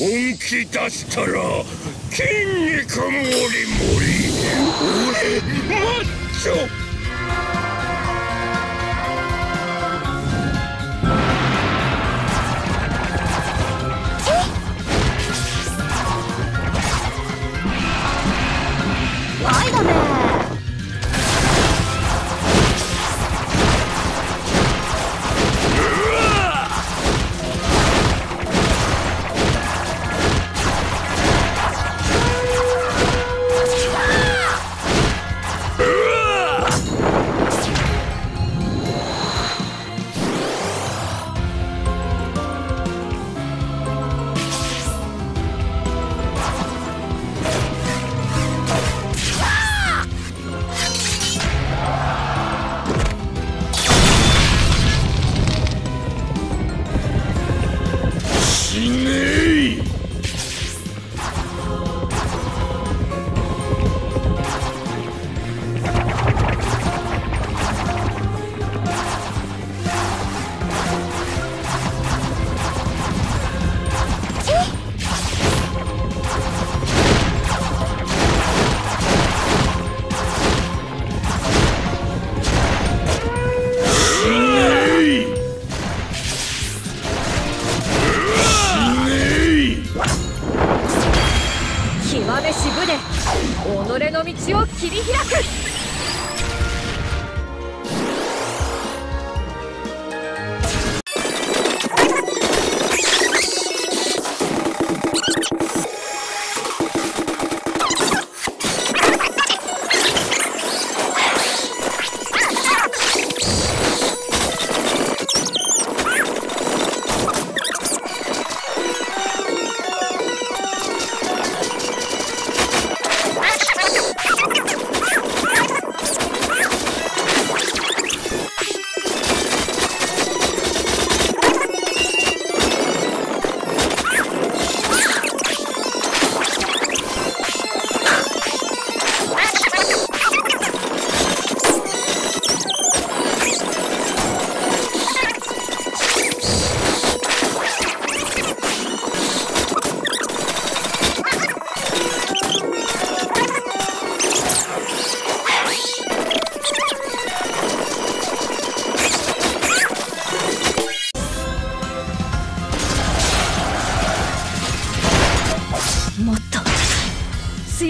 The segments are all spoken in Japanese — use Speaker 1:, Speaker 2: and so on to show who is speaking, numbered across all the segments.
Speaker 1: 本気出したら筋肉もりもり。俺マッチョ。
Speaker 2: 己の道を切り開く。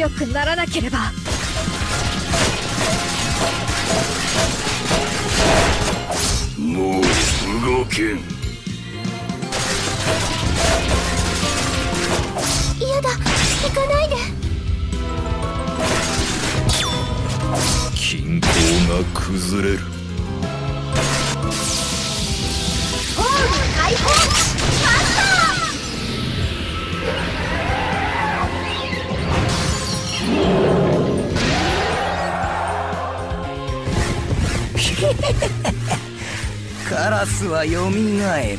Speaker 2: 強くならなければ。
Speaker 1: もう動けん。
Speaker 3: 嫌だ。行かないで。
Speaker 1: 均衡が崩れる
Speaker 4: カラスはよみがえる